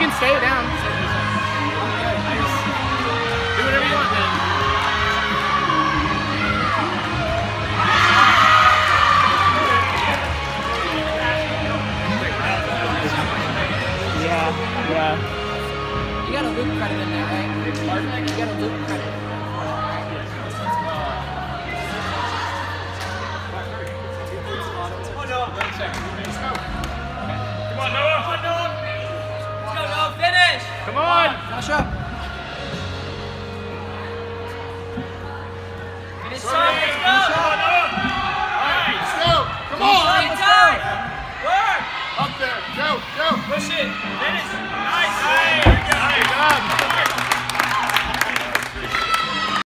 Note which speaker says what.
Speaker 1: can stay down. Do whatever you want, man.
Speaker 2: Yeah, yeah.
Speaker 1: You got a loop credit in there, right? You got a loop credit. Oh, Let's go. Come on! Flash up! Get let's go! Let's go! Come on! Work! Up there, go, go! Push it!